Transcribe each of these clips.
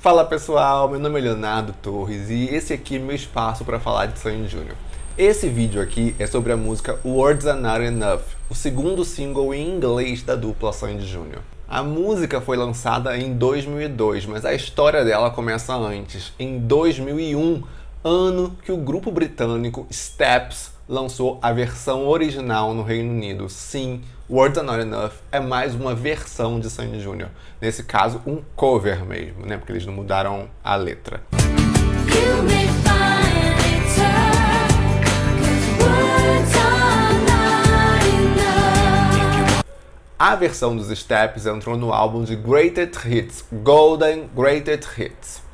Fala pessoal, meu nome é Leonardo Torres e esse aqui é meu espaço para falar de Sandy Júnior. Esse vídeo aqui é sobre a música Words Are Not Enough, o segundo single em inglês da dupla Sandy Júnior. A música foi lançada em 2002, mas a história dela começa antes, em 2001, ano que o grupo britânico Steps lançou a versão original no Reino Unido. Sim, Words Are Not Enough é mais uma versão de Sandy Jr. Nesse caso, um cover mesmo, né? Porque eles não mudaram a letra. A versão dos Steps entrou no álbum de Greatest Hits, Golden Greatest Hits.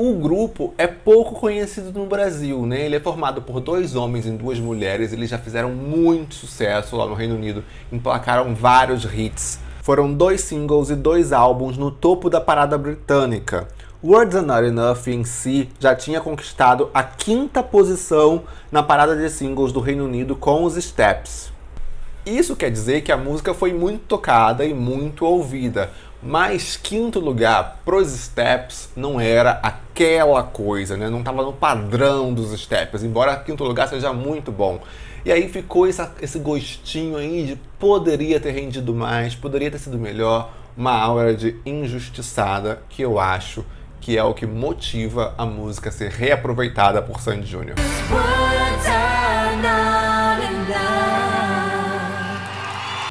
O grupo é pouco conhecido no Brasil, né? Ele é formado por dois homens e duas mulheres. Eles já fizeram muito sucesso lá no Reino Unido, emplacaram vários hits. Foram dois singles e dois álbuns no topo da parada britânica. Words Are Not Enough em si já tinha conquistado a quinta posição na parada de singles do Reino Unido com os Steps. Isso quer dizer que a música foi muito tocada e muito ouvida, mas quinto lugar pros steps não era aquela coisa, né? Não estava no padrão dos steps, embora quinto lugar seja muito bom. E aí ficou essa, esse gostinho aí de poderia ter rendido mais, poderia ter sido melhor, uma aura de injustiçada que eu acho que é o que motiva a música a ser reaproveitada por Sandy Jr.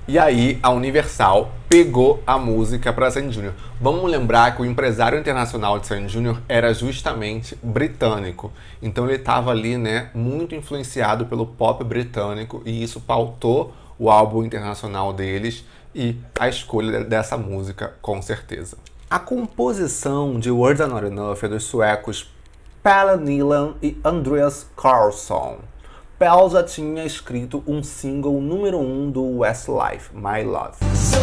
E aí a Universal pegou a música para Sandy Júnior. Vamos lembrar que o empresário internacional de Sandy Júnior era justamente britânico. Então ele estava ali, né, muito influenciado pelo pop britânico e isso pautou o álbum internacional deles e a escolha dessa música, com certeza. A composição de Words Are Not Enough é dos suecos Pelle Nilan e Andreas Carlsson. Pell já tinha escrito um single número 1 um do Westlife, My Love. So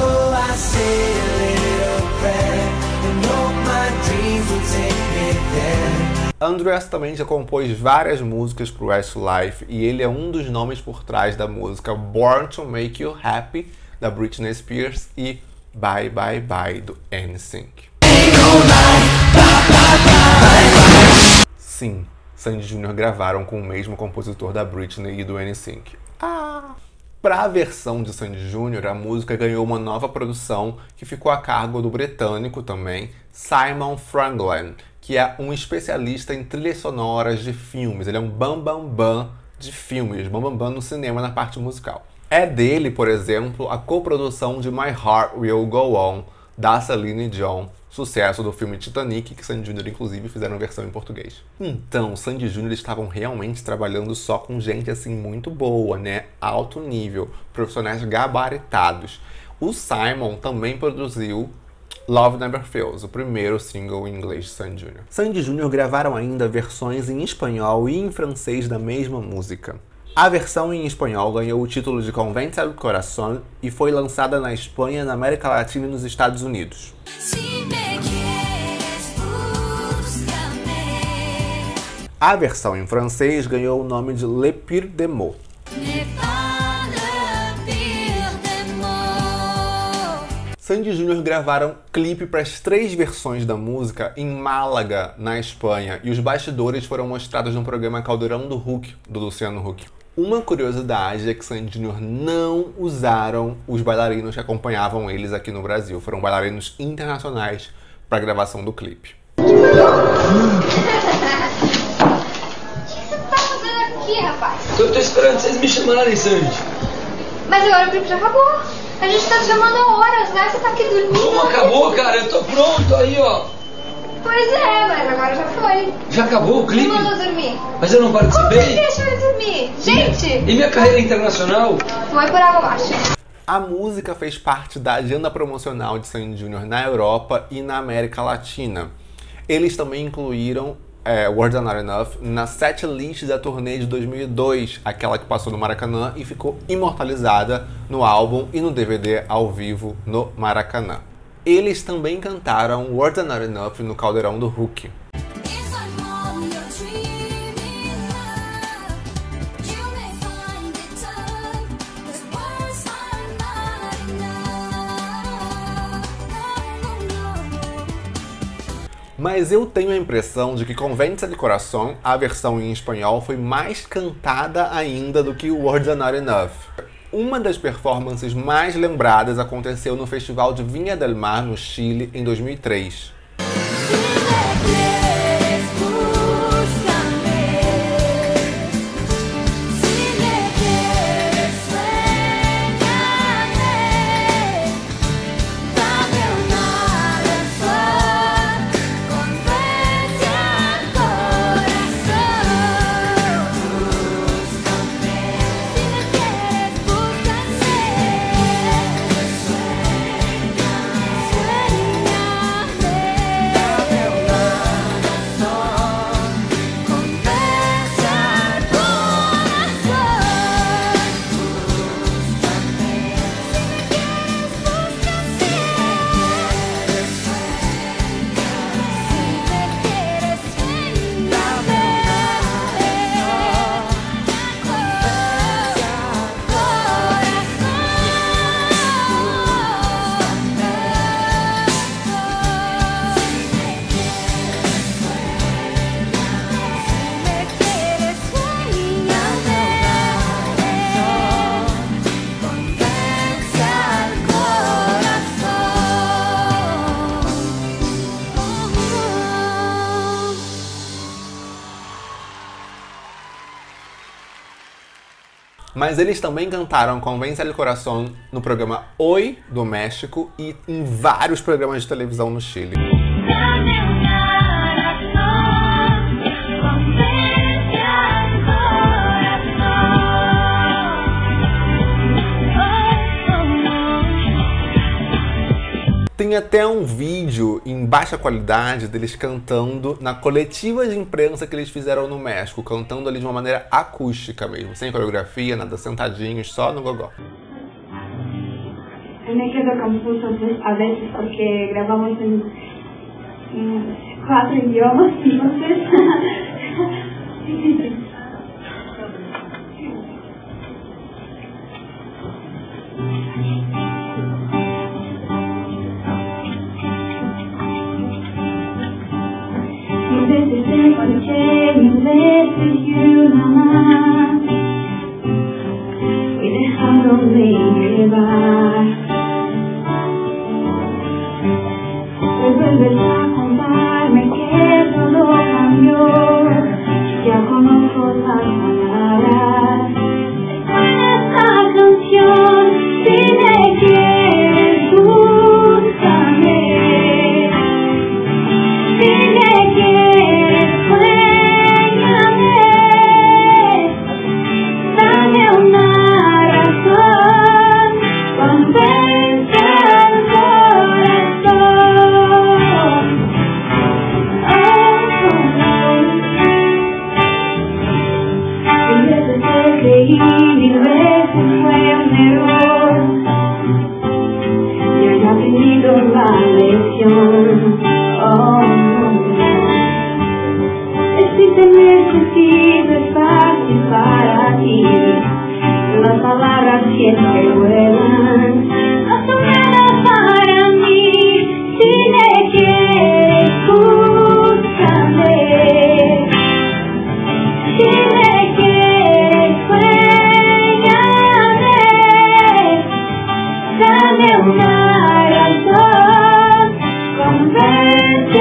Andreas também já compôs várias músicas para o Westlife e ele é um dos nomes por trás da música Born to Make You Happy da Britney Spears e Bye Bye Bye do NSYNC. Sim, Sandy Jr. gravaram com o mesmo compositor da Britney e do NSYNC. Ah! Para a versão de Sandy Jr., a música ganhou uma nova produção que ficou a cargo do britânico também, Simon Franklin, que é um especialista em trilhas sonoras de filmes. Ele é um bambambam bam, bam de filmes, bambambam bam, bam no cinema na parte musical. É dele, por exemplo, a coprodução de My Heart Will Go On, da Celine Dion, sucesso do filme Titanic, que Sandy Júnior inclusive fizeram versão em português. Então, Sandy Júnior estavam realmente trabalhando só com gente assim muito boa, né? Alto nível, profissionais gabaritados. O Simon também produziu Love Never Fails, o primeiro single em inglês de Sandy Júnior. Sandy Júnior gravaram ainda versões em espanhol e em francês da mesma música. A versão em espanhol ganhou o título de Convence al Corazón e foi lançada na Espanha, na América Latina e nos Estados Unidos. A versão em francês ganhou o nome de Le Pire de Mots. Sandy Júnior gravaram clipe para as três versões da música em Málaga, na Espanha, e os bastidores foram mostrados no programa Caldeirão do Hulk, do Luciano Huck. Uma curiosidade é que Sandy Júnior não usaram os bailarinos que acompanhavam eles aqui no Brasil. Foram bailarinos internacionais para a gravação do clipe. O que você tá fazendo aqui, rapaz? Eu tô esperando vocês me chamarem, Sandy. Mas agora o clipe já acabou. A gente tá te chamando há horas, né? Você tá aqui dormindo. Como acabou, cara? Eu tô pronto aí, ó. Pois é, mas agora já foi. Já acabou o clipe? Me mandou dormir. Mas eu não Como que participei? deixa eu dormir? Gente! E minha carreira internacional? Foi por água abaixo. A música fez parte da agenda promocional de Sandy Júnior na Europa e na América Latina. Eles também incluíram é, Words Are Not Enough na set list da turnê de 2002, aquela que passou no Maracanã e ficou imortalizada no álbum e no DVD ao vivo no Maracanã. Eles também cantaram Words Are Not Enough no Caldeirão do Hulk. Mas eu tenho a impressão de que Convence de Coração, a versão em espanhol, foi mais cantada ainda do que Words Are Not Enough. Uma das performances mais lembradas aconteceu no Festival de Vinha del Mar, no Chile, em 2003. Mas eles também cantaram Convence El Corazón no programa Oi do México e em vários programas de televisão no Chile. Até um vídeo em baixa qualidade deles cantando na coletiva de imprensa que eles fizeram no México, cantando ali de uma maneira acústica mesmo, sem coreografia, nada, sentadinhos, só no gogó. Me quedo confuso a veces porque gravamos em, em quatro idiomas, entonces for Sahara. ti las palabras siempre vuelan. No son nada para mí si me quieres, escúchame. Si me quieres, una razón, convence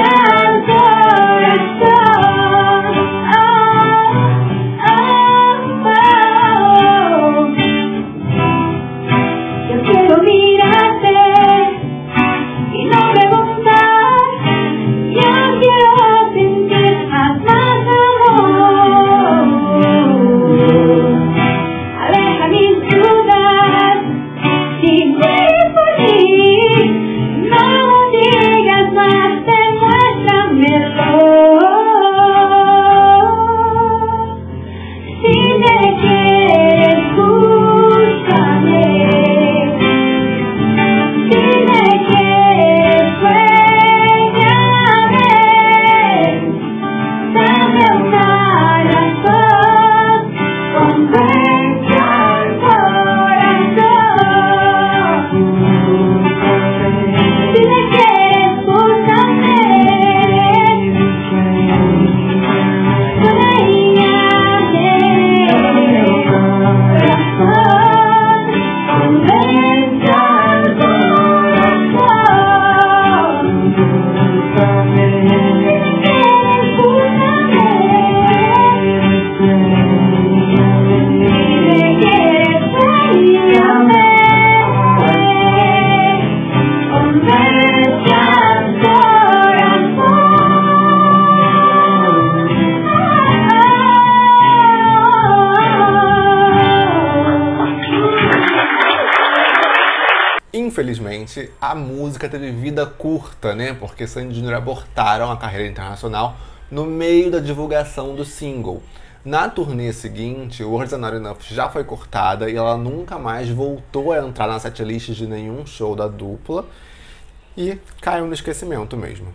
infelizmente, a música teve vida curta, né? Porque Sandy Júnior abortaram a carreira internacional no meio da divulgação do single. Na turnê seguinte, Words Are Enough já foi cortada e ela nunca mais voltou a entrar na setlist de nenhum show da dupla e caiu no esquecimento mesmo.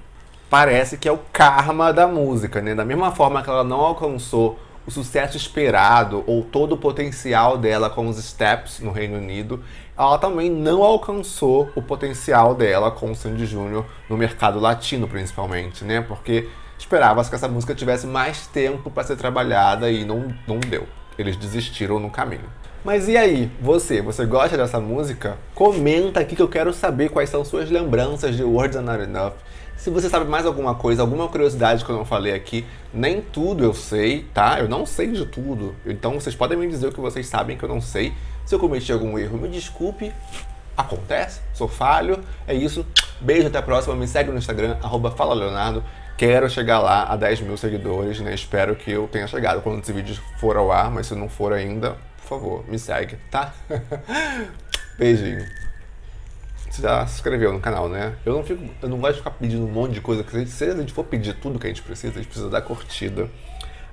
Parece que é o karma da música, né? Da mesma forma que ela não alcançou o sucesso esperado ou todo o potencial dela com os Steps no Reino Unido, ela também não alcançou o potencial dela com o Sandy Júnior no mercado latino, principalmente, né? Porque esperava-se que essa música tivesse mais tempo para ser trabalhada e não, não deu. Eles desistiram no caminho. Mas e aí, você? Você gosta dessa música? Comenta aqui que eu quero saber quais são suas lembranças de Words Are Not Enough. Se você sabe mais alguma coisa, alguma curiosidade que eu não falei aqui, nem tudo eu sei, tá? Eu não sei de tudo. Então vocês podem me dizer o que vocês sabem que eu não sei. Se eu cometi algum erro, me desculpe. Acontece, sou falho. É isso. Beijo, até a próxima. Me segue no Instagram, arroba Fala Leonardo. Quero chegar lá a 10 mil seguidores, né? Espero que eu tenha chegado quando esse vídeo for ao ar, mas se não for ainda, por favor, me segue, tá? Beijinho. Você já se inscreveu no canal, né? Eu não, fico, eu não gosto de ficar pedindo um monte de coisa. Se a gente for pedir tudo que a gente precisa, a gente precisa da curtida,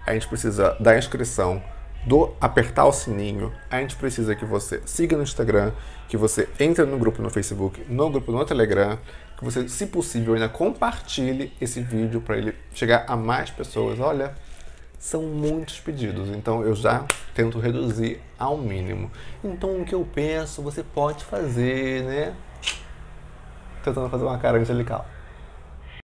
a gente precisa da inscrição, do apertar o sininho, a gente precisa que você siga no Instagram, que você entre no grupo no Facebook, no grupo no Telegram, que você, se possível, ainda compartilhe esse vídeo para ele chegar a mais pessoas. Olha, são muitos pedidos, então eu já tento reduzir ao mínimo. Então o que eu penso, você pode fazer, né? Tentando fazer uma cara angelical.